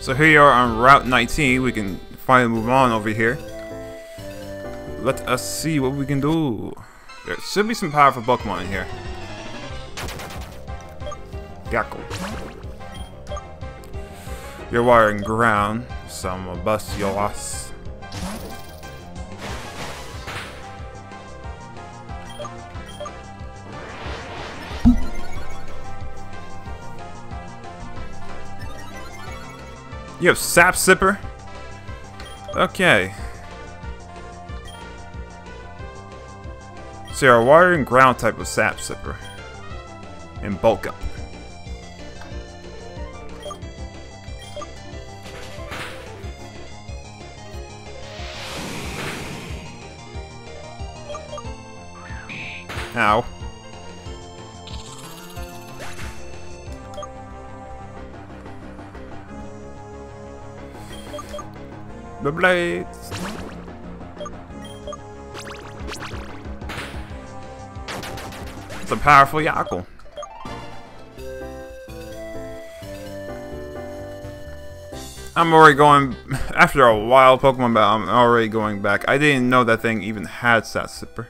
So here you are on Route 19. We can finally move on over here. Let us see what we can do. There should be some powerful Pokemon in here. Yakko. You're wiring ground. Some bust your ass. You have Sap Sipper? Okay. So you're a water and ground type of Sap Sipper. And bulk up. Ow. The blades. It's a powerful Yackle. I'm already going, after a wild Pokemon battle, I'm already going back. I didn't know that thing even had Sap Sipper.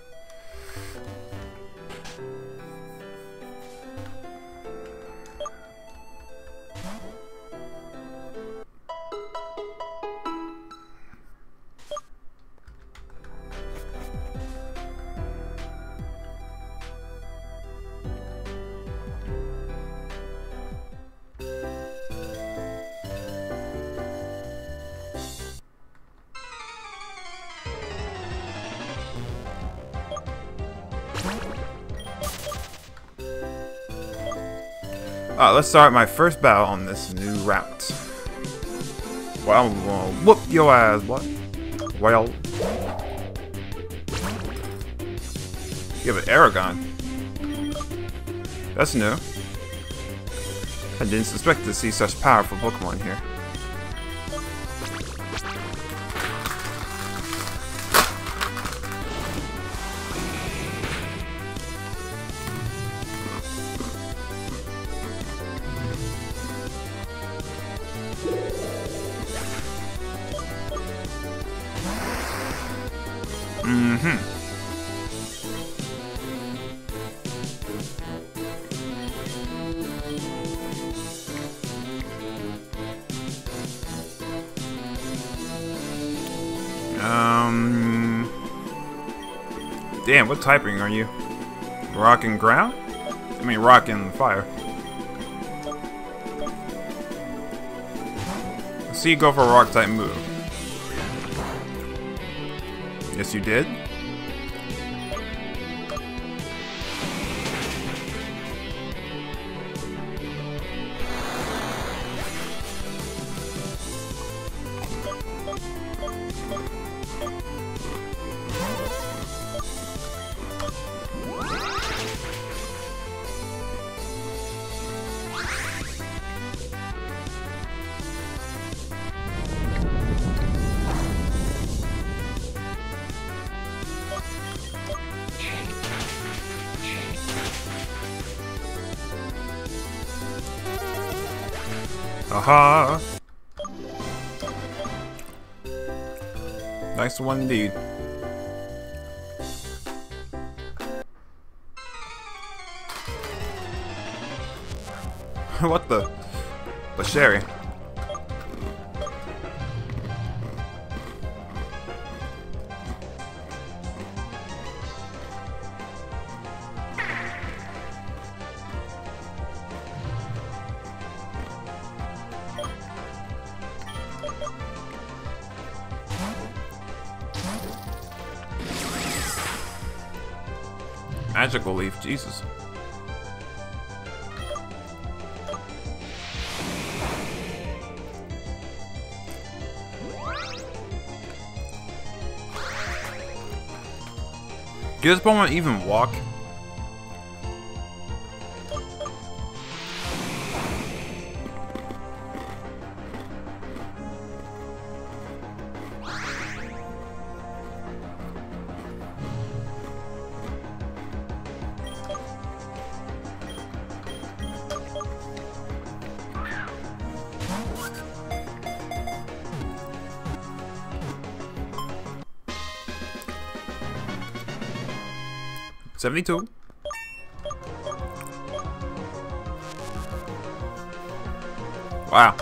Let's start my first battle on this new route. Well, I'm gonna whoop your ass, what? Well. You have an Aragon. That's new. I didn't suspect to see such powerful Pokemon here. What typing are you? Rock and ground? I mean, rock and fire. I see you go for a rock type move. Yes, you did. Aha! Nice one indeed. Magical leaf, Jesus. Does Pokemon even walk? 72. Wow.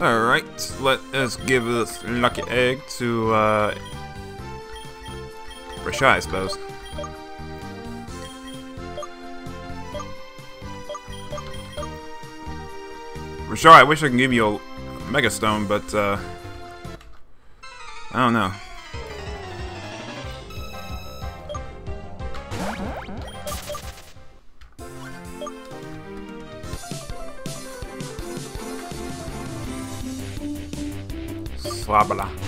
Alright, let us give this lucky egg to, uh... Rashai, I suppose. Rashai, I wish I could give you a Mega Stone, but, uh... I don't know. Slabala.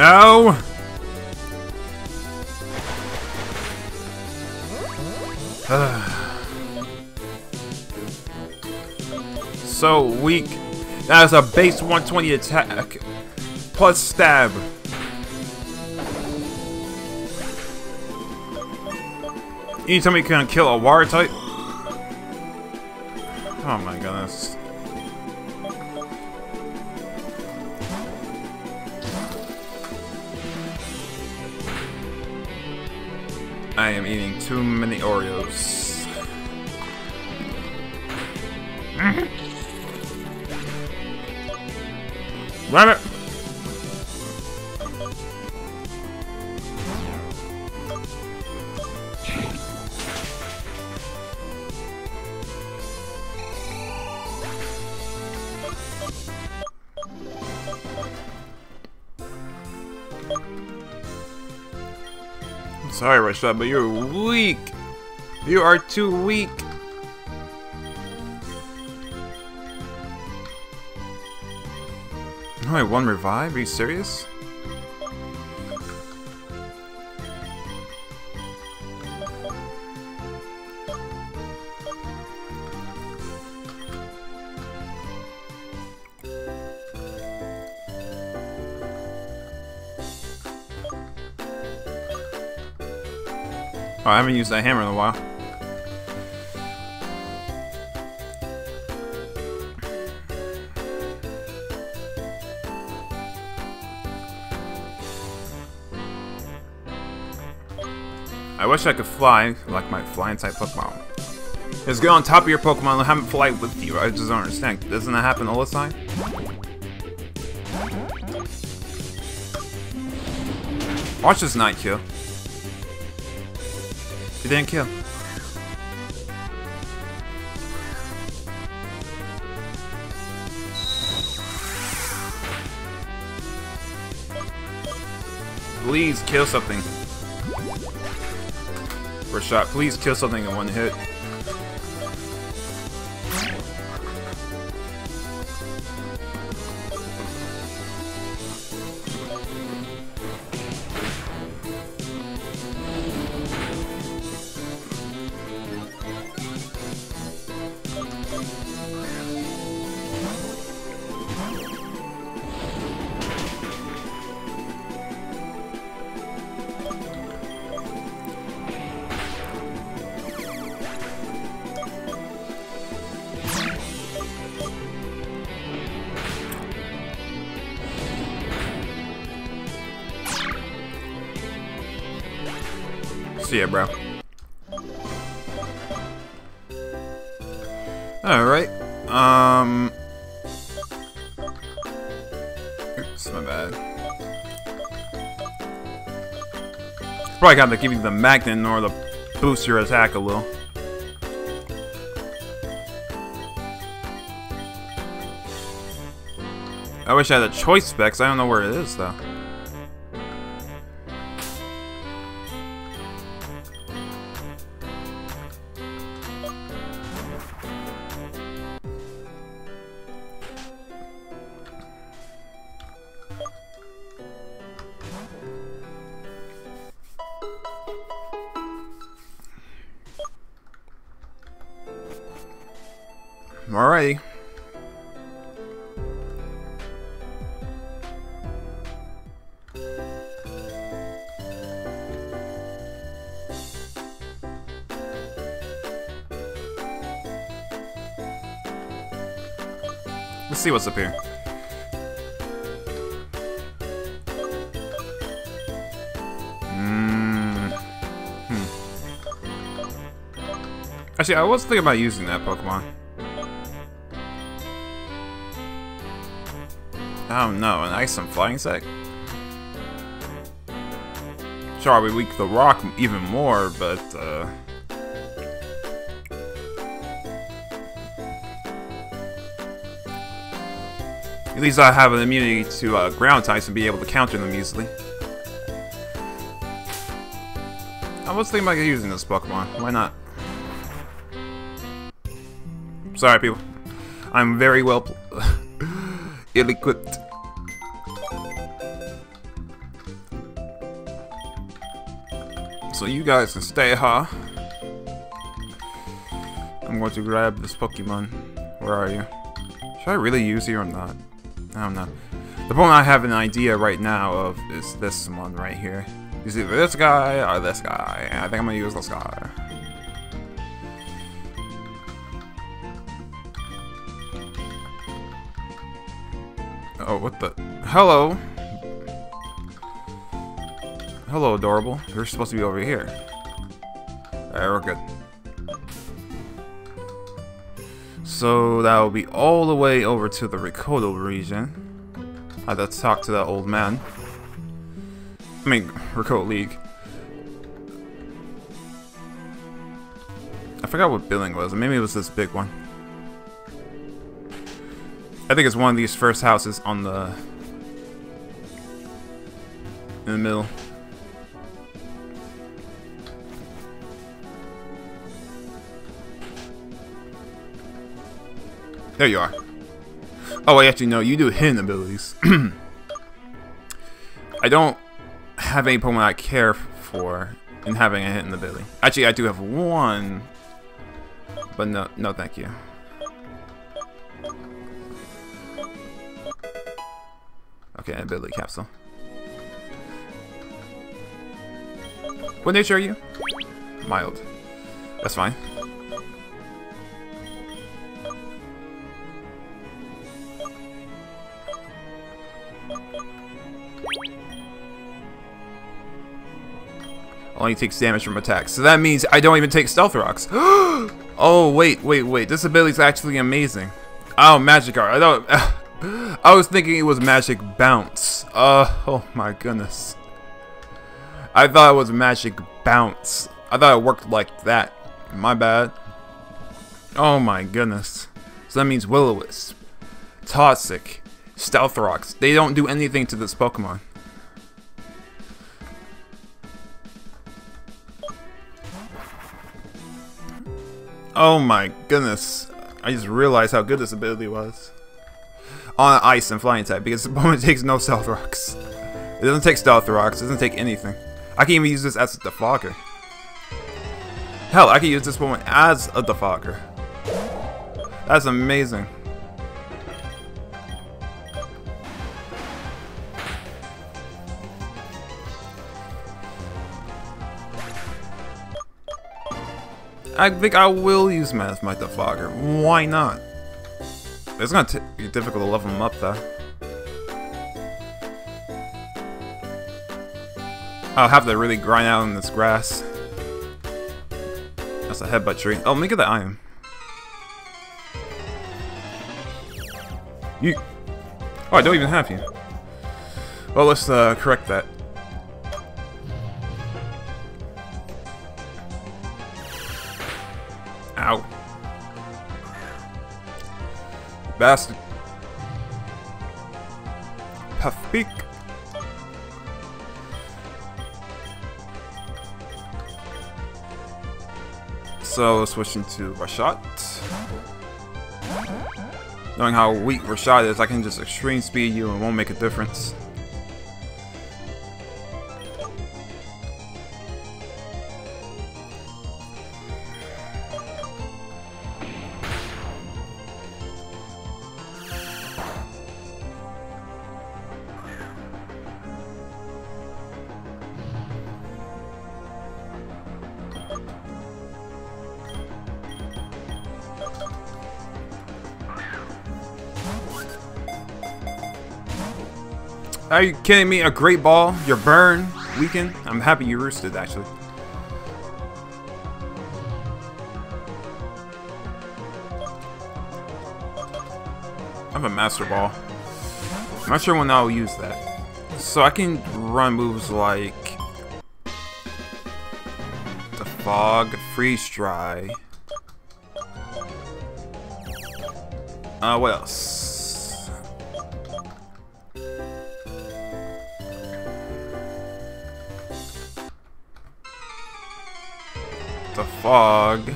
No! so weak. That is a base 120 attack. Plus stab. You tell me you can kill a water type? Oh my goodness. I am eating too many Oreos. Sorry, Rashad, but you're weak. You are too weak. Only one revive? Are you serious? I haven't used that hammer in a while. I wish I could fly like my flying type Pokemon. Just get on top of your Pokemon and have them fly with you. I just don't understand. Doesn't that happen all the time? Watch this night kill. Didn't kill. Please kill something. First shot, please kill something in one hit. Probably got to give you the magnet in order to boost your attack a little. I wish I had a choice specs. I don't know where it is, though. Up here. Mm. Hmm. Actually, I was thinking about using that Pokemon. Oh no, an ice and flying sec? Sure, would weak the rock even more, but uh... At least I have an immunity to uh, ground types and be able to counter them easily. I was thinking about using this Pokemon. Why not? Sorry, people. I'm very well ill-equipped. So you guys can stay, huh? I'm going to grab this Pokemon. Where are you? Should I really use you or not? I don't know. The Pokemon I have an idea right now of is this one right here. Is either this guy or this guy. And I think I'm gonna use this guy. Oh, what the? Hello? Hello, adorable. You're supposed to be over here. Alright, we're good. So that will be all the way over to the Rikoto region. I had to talk to that old man. I mean, Rikoto League. I forgot what billing was. Maybe it was this big one. I think it's one of these first houses on the... In the middle. There you are. Oh, I actually know you do hidden abilities. I don't have any Pokemon I care for in having a hidden ability. Actually, I do have one, but no, no, thank you. Okay, ability capsule. What nature are you? Mild. That's fine. Only takes damage from attacks. So that means I don't even take Stealth Rocks. oh, wait, wait, wait. This ability is actually amazing. Oh, Magic Guard. I don't... I was thinking it was Magic Bounce. Uh, oh my goodness. I thought it was Magic Bounce. I thought it worked like that. My bad. Oh my goodness. So that means Will-O-Wisp, Toxic, Stealth Rocks. They don't do anything to this Pokemon. Oh my goodness. I just realized how good this ability was. On ice and flying type, because the opponent takes no stealth rocks. It doesn't take stealth rocks, it doesn't take anything. I can even use this as a defogger. Hell, I can use this one as a defogger. That's amazing. I think I will use as my defogger. Why not? It's gonna be difficult to level him up though. I'll have to really grind out in this grass. That's a headbutt tree. Oh, me get the iron. You. Oh, I don't even have you. Well, let's uh, correct that. Bastard. Puff beak. So switch into Rashot. Knowing how weak Rashot is, I can just extreme speed you and won't make a difference. Are you kidding me? A great ball? Your burn? Weaken? I'm happy you roosted, actually. I have a Master Ball. I'm not sure when I'll use that. So I can run moves like... The Fog, Freeze Dry... Uh, what else? Fog.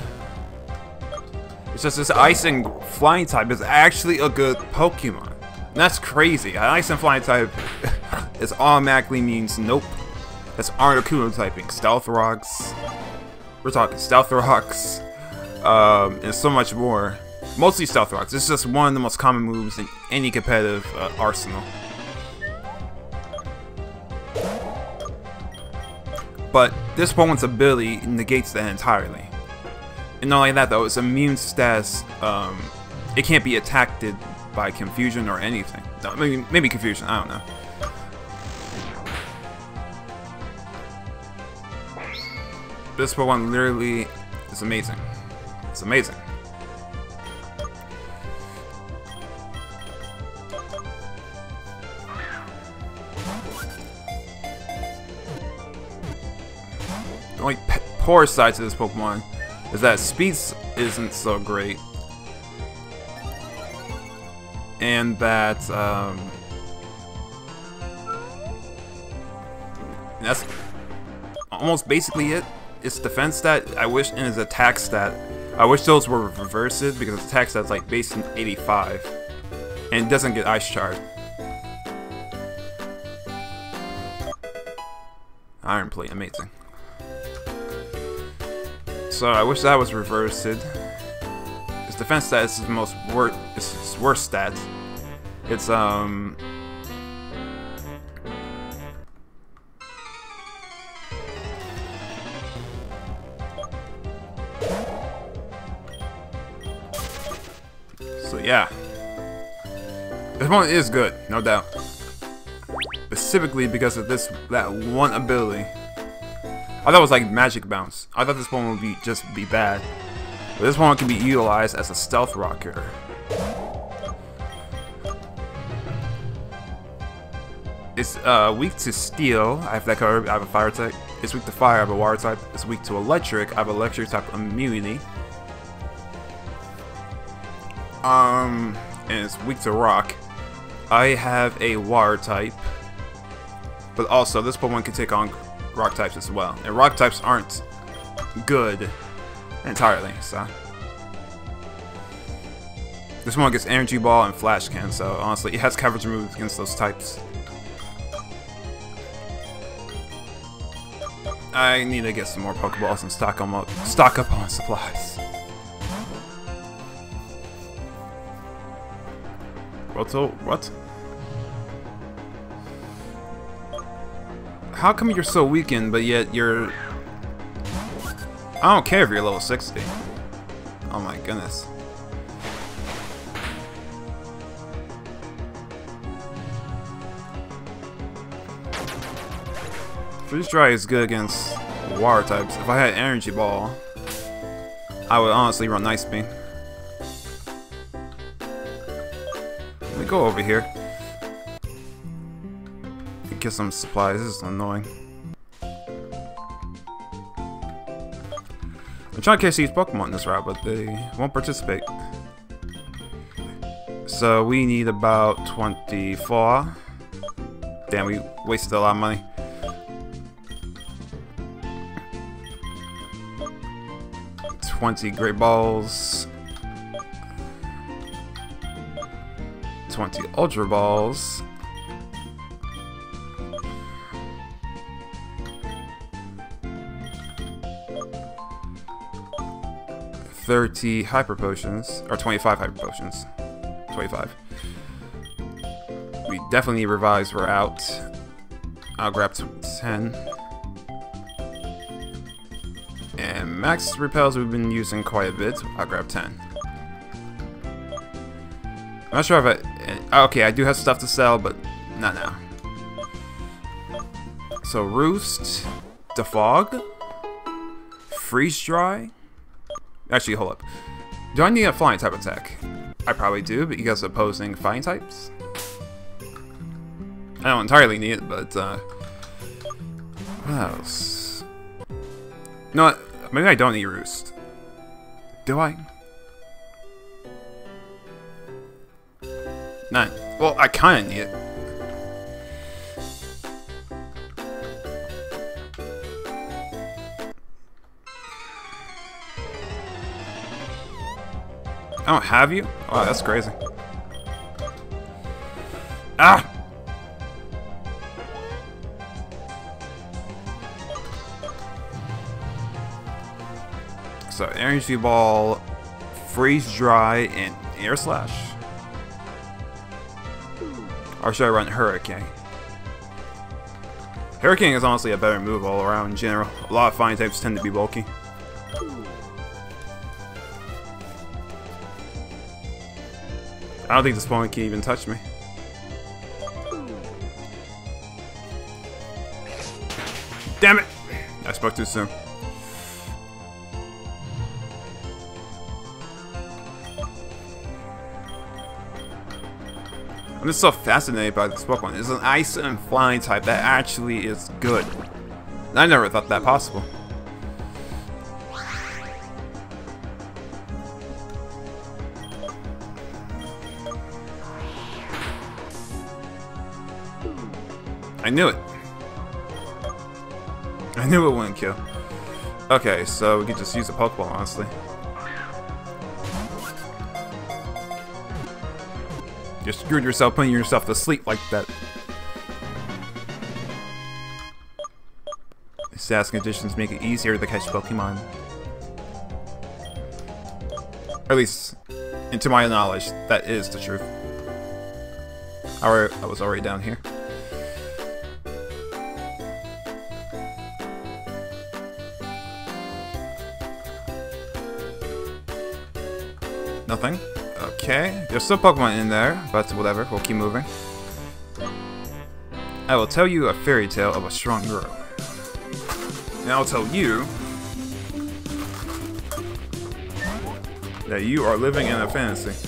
It's just this ice and flying type is actually a good Pokemon. That's crazy. An ice and flying type is automatically means nope. That's Articuno typing. Stealth Rocks. We're talking Stealth Rocks. Um, and so much more. Mostly Stealth Rocks. It's just one of the most common moves in any competitive uh, arsenal. But this Pokemon's ability negates that entirely. And not only that though, its immune status, um, it can't be attacked by confusion or anything. No, maybe, maybe confusion, I don't know. This Pokemon literally is amazing. It's amazing. Only poor side to this Pokemon is that speed isn't so great. And that, um... That's almost basically it. Its defense stat, I wish, and its attack stat. I wish those were reversed because its attack stat's like based in 85. And it doesn't get Ice Shard. Iron Plate, amazing. So I wish that was reversed. His defense stat is his most worst, his worst stat. It's um. So yeah, this one is good, no doubt. Specifically because of this that one ability. I thought it was like Magic Bounce. I thought this one would be just be bad. But this one can be utilized as a stealth rocker. It's uh, weak to steel. I have that card. I have a fire type. It's weak to fire. I have a water type. It's weak to electric. I have electric type immunity. Um, and it's weak to rock. I have a water type. But also, this Pokemon can take on rock types as well. And rock types aren't good entirely, so. This one gets Energy Ball and Flash Cannon, so honestly, it has coverage moves against those types. I need to get some more Pokeballs and stock them up, stock up on supplies. What? What? How come you're so weakened, but yet you're... I don't care if you're level 60. Oh my goodness. Freeze Dry is good against water types. If I had Energy Ball, I would honestly run Ice Beam. Let me go over here get some supplies. This is annoying. I'm trying to catch these Pokemon this route, but they won't participate. So we need about 24. Damn, we wasted a lot of money. Twenty great balls. Twenty ultra balls. 30 hyper potions, or 25 hyper potions. 25. We definitely need revives, we're out. I'll grab 10. And max repels we've been using quite a bit, I'll grab 10. I'm not sure if I... Eh, okay, I do have stuff to sell, but not now. So Roost, Defog, Freeze Dry. Actually, hold up. Do I need a flying type attack? I probably do, but you guys are opposing fighting types. I don't entirely need it, but uh, what else? No, maybe I don't need Roost. Do I? None. Well, I kind of need it. I don't have you? Oh, that's crazy. Ah! So, Energy Ball, Freeze Dry, and Air Slash. Or should I run Hurricane? Hurricane is honestly a better move all around in general. A lot of fine types tend to be bulky. I don't think this opponent can even touch me. Damn it! I spoke too soon. I'm just so fascinated by this Pokemon. It's an ice and flying type that actually is good. I never thought that possible. Knew it. I knew it wouldn't kill. Okay, so we could just use a Pokeball, honestly. You screwed yourself putting yourself to sleep like that. Stats conditions make it easier to catch Pokemon. At least, into my knowledge, that is the truth. I was already down here. Nothing. Okay, there's still Pokemon in there, but whatever, we'll keep moving. I will tell you a fairy tale of a strong girl. And I'll tell you that you are living in a fantasy.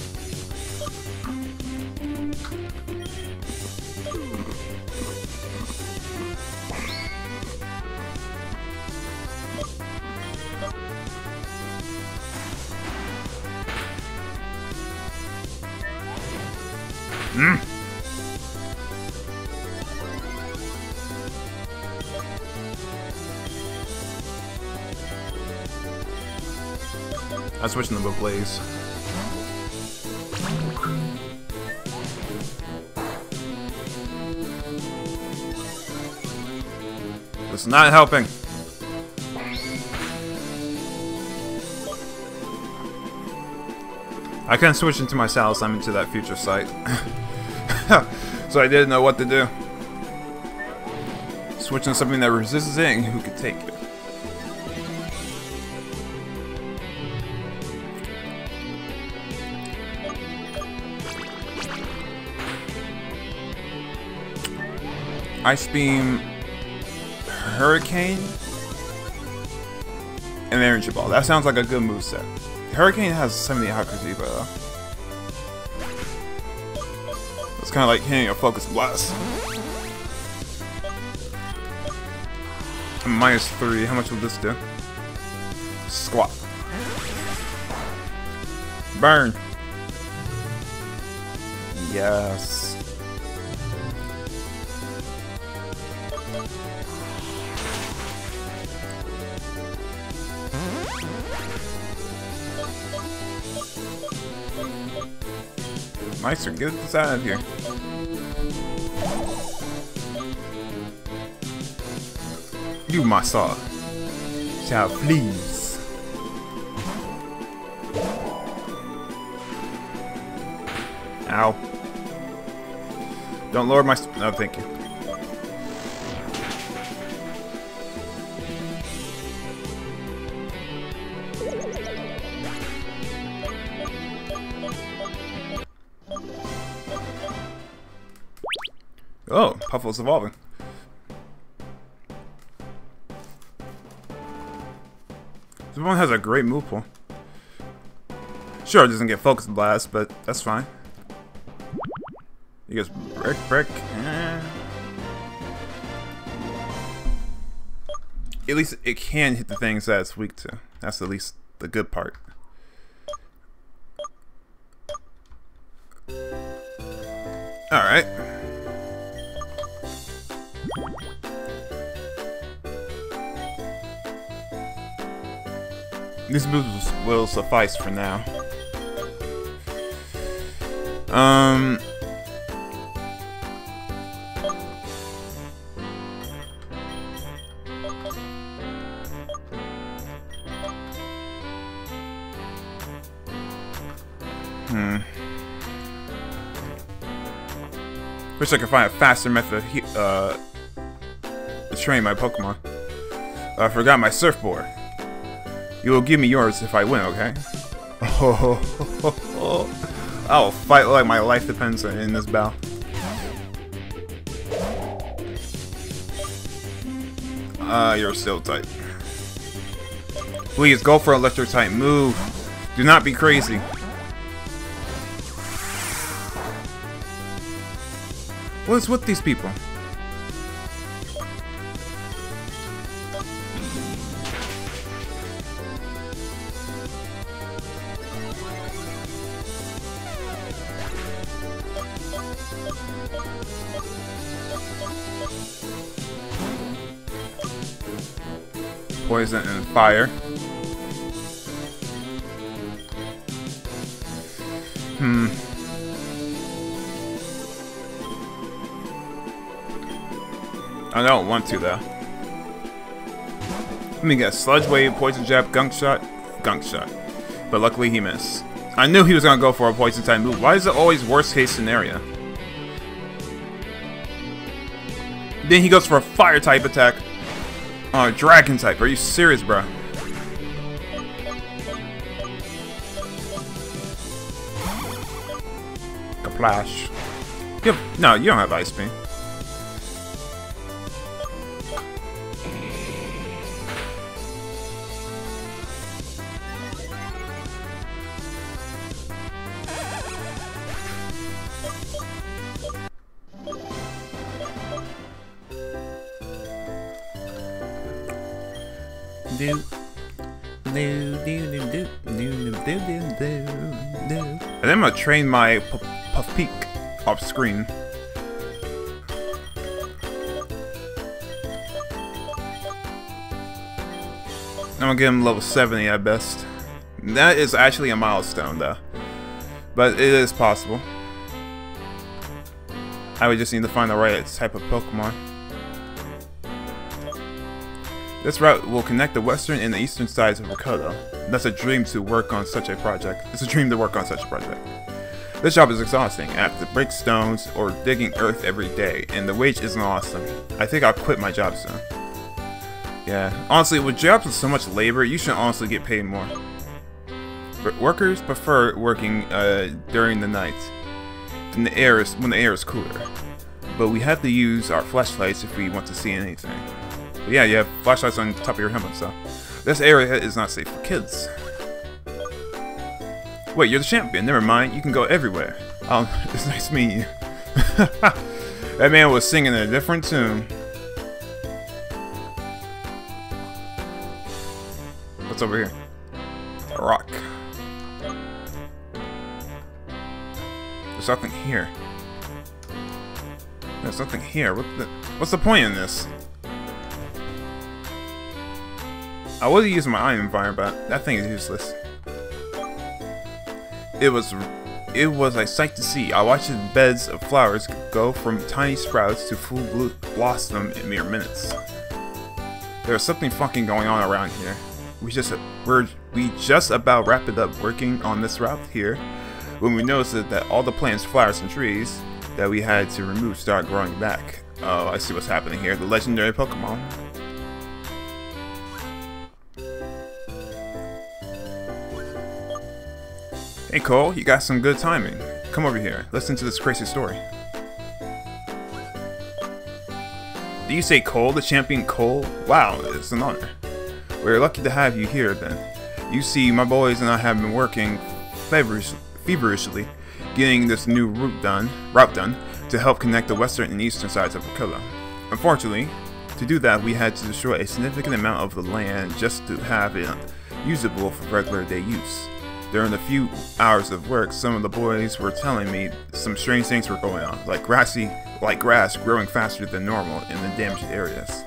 Not helping. I can switch into my Salas into that future sight. so I didn't know what to do. Switching something that resists Zing, who could take it. Ice Beam, Hurricane, and Energy Ball. That sounds like a good move set. Hurricane has 70 accuracy, but uh, it's kind of like hitting a focus blast. Minus three. How much will this do? Squat. Burn. Yes. Meister, get this out of here. You, my saw. Shall please. Ow. Don't lower my... No, thank you. Waffles evolving. This one has a great move pool. Sure, it doesn't get focused Blast, but that's fine. He goes brick, brick. At least it can hit the things that it's weak to. That's at least the good part. These moves will suffice for now. Um... Hmm. Wish I could find a faster method uh, to train my Pokemon. I forgot my surfboard. You will give me yours if I win, okay? Oh, I'll fight like my life depends on in this battle. Ah, uh, you're still tight. Please, go for electric type move. Do not be crazy. What is with these people? Poison and fire. Hmm. I don't want to though. Let me guess. Sludge Wave, Poison Jab, Gunk Shot, Gunk Shot. But luckily he missed. I knew he was gonna go for a Poison type move. Why is it always worst case scenario? Then he goes for a Fire type attack. Oh, Dragon type. Are you serious, bro? Kaplash. You have, no, you don't have Ice Beam. do. And then I'm gonna train my Puff Peak off screen. I'm gonna get him level 70 at best. That is actually a milestone though. But it is possible. I would just need to find the right type of Pokemon. This route will connect the western and the eastern sides of Rakoto. That's a dream to work on such a project. It's a dream to work on such a project. This job is exhausting. I have to break stones or digging earth every day, and the wage isn't awesome. I think I'll quit my job soon. Yeah, honestly, with jobs with so much labor, you should honestly get paid more. But workers prefer working uh, during the night, when the air is when the air is cooler. But we have to use our flashlights if we want to see anything. But yeah, you have flashlights on top of your helmet, so this area is not safe for kids. Wait, you're the champion. Never mind. You can go everywhere. Oh, it's nice meeting you. that man was singing a different tune. What's over here? A rock. There's nothing here. There's nothing here. What the, what's the point in this? I was using my Iron Fire, but that thing is useless. It was it was a sight to see. I watched the beds of flowers go from tiny sprouts to full blossom in mere minutes. There's something fucking going on around here. We just we're we just about wrapped up working on this route here when we noticed that all the plants, flowers, and trees that we had to remove start growing back. Oh, I see what's happening here. The legendary Pokemon. Hey Cole, you got some good timing. Come over here, listen to this crazy story. Do you say Cole, the champion Cole? Wow, it's an honor. We're lucky to have you here, then. You see, my boys and I have been working feverish feverishly getting this new route done, route done to help connect the western and eastern sides of Aquila. Unfortunately, to do that, we had to destroy a significant amount of the land just to have it usable for regular day use. During the few hours of work, some of the boys were telling me some strange things were going on, like grassy, like grass growing faster than normal in the damaged areas.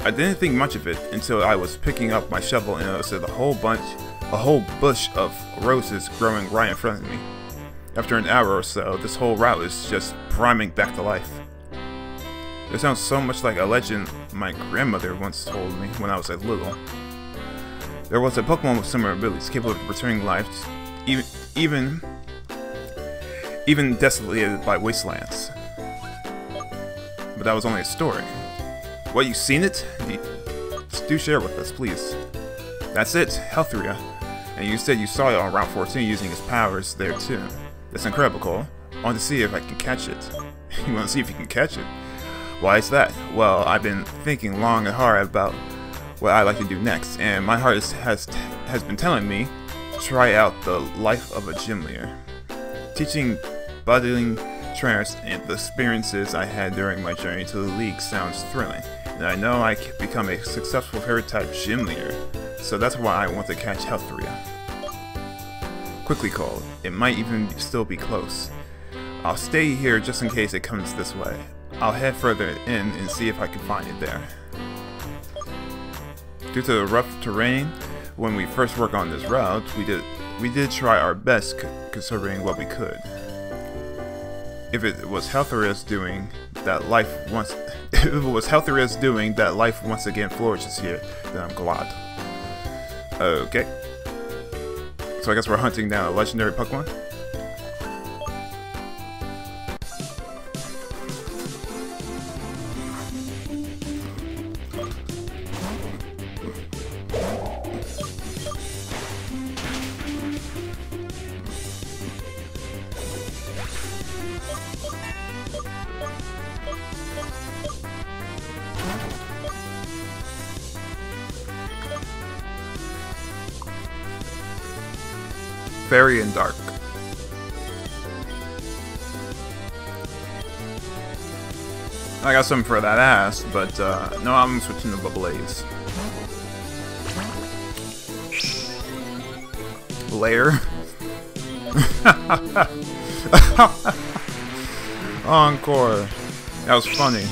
I didn't think much of it until I was picking up my shovel and noticed a whole bunch, a whole bush of roses growing right in front of me. After an hour or so, this whole route is just priming back to life. It sounds so much like a legend my grandmother once told me when I was a little. There was a Pokemon with similar abilities, capable of returning life, even even even desolated by wastelands. But that was only a story. What, you seen it? Do share with us, please. That's it, Healthria. And you said you saw it on Route 14 using his powers there too. That's incredible, Cole. I want to see if I can catch it. you want to see if you can catch it? Why is that? Well, I've been thinking long and hard about what I'd like to do next, and my heart is, has has been telling me to try out the life of a gym leader. Teaching budding trainers and the experiences I had during my journey to the league sounds thrilling, and I know I can become a successful Fairy-type gym leader, so that's why I want to catch Healthria. Quickly called, it might even still be close. I'll stay here just in case it comes this way. I'll head further in and see if I can find it there. Due to the rough terrain, when we first worked on this route, we did we did try our best considering what we could. If it was Healthria's doing that life once if it was Healthria's doing that life once again flourishes here, then I'm glad. Okay. So I guess we're hunting down a legendary Pokemon. And Dark. I got something for that ass, but uh, no, I'm switching to Bubbles. Lair. Encore. That was funny.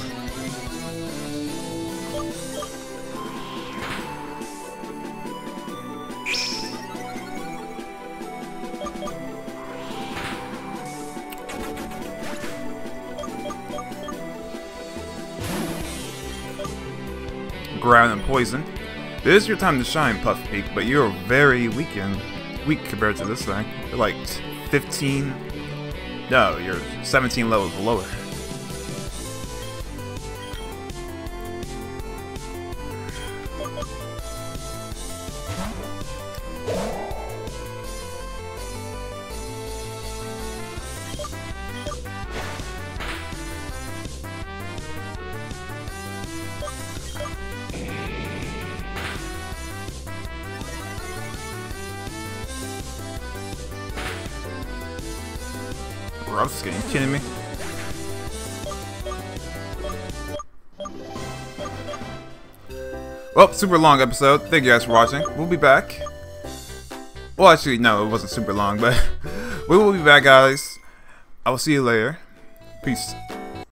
Ground and poison. This is your time to shine, Puffpeak, but you're very weak and weak compared to this thing. You're like 15. No, you're 17 levels lower. Well, super long episode. Thank you guys for watching. We'll be back. Well, actually, no, it wasn't super long, but we will be back, guys. I will see you later. Peace.